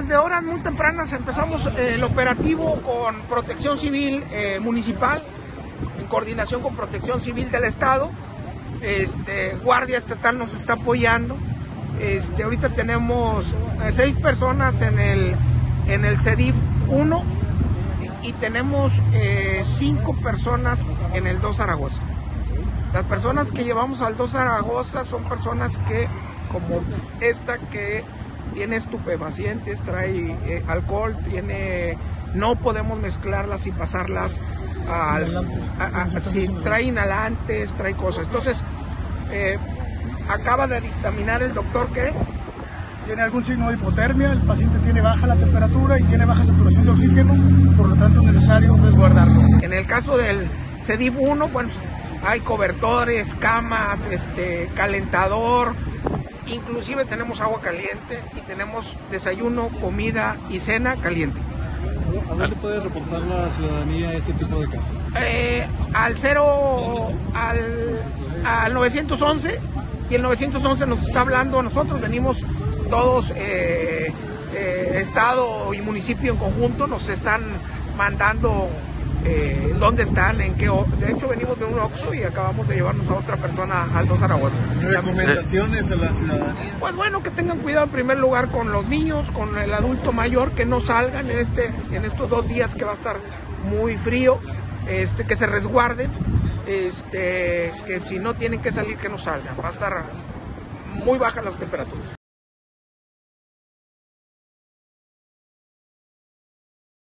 desde horas muy tempranas empezamos eh, el operativo con Protección Civil eh, Municipal, en coordinación con Protección Civil del Estado. Este, Guardia Estatal nos está apoyando. Este, ahorita tenemos eh, seis personas en el, en el CEDIF 1 y tenemos cinco personas en el 2 Zaragoza. Las personas que llevamos al 2 Zaragoza son personas que, como esta que tiene estupefacientes, trae eh, alcohol, tiene, no podemos mezclarlas y pasarlas al, a- trae inhalantes, trae cosas. Entonces, eh, acaba de dictaminar el doctor que Tiene algún signo de hipotermia, el paciente tiene baja la temperatura y tiene baja saturación de oxígeno, por lo tanto es necesario resguardarlo. En el caso del CEDIV 1, bueno, pues, hay cobertores, camas, este, calentador, inclusive tenemos agua caliente y tenemos desayuno, comida y cena caliente. ¿A dónde puede reportar la ciudadanía este tipo de casos? Eh, al 0, al, al 911 y el 911 nos está hablando a nosotros, venimos todos, eh, eh, Estado y municipio en conjunto, nos están mandando eh, dónde están, en qué... De hecho venimos de un Oxxo y acabamos de llevarnos a otra persona al 2 Zaragoza. Recomendaciones a la ciudadanía. Pues bueno, que tengan cuidado en primer lugar con los niños, con el adulto mayor, que no salgan en, este, en estos dos días que va a estar muy frío, este, que se resguarden, este, que si no tienen que salir, que no salgan. Va a estar muy bajas las temperaturas.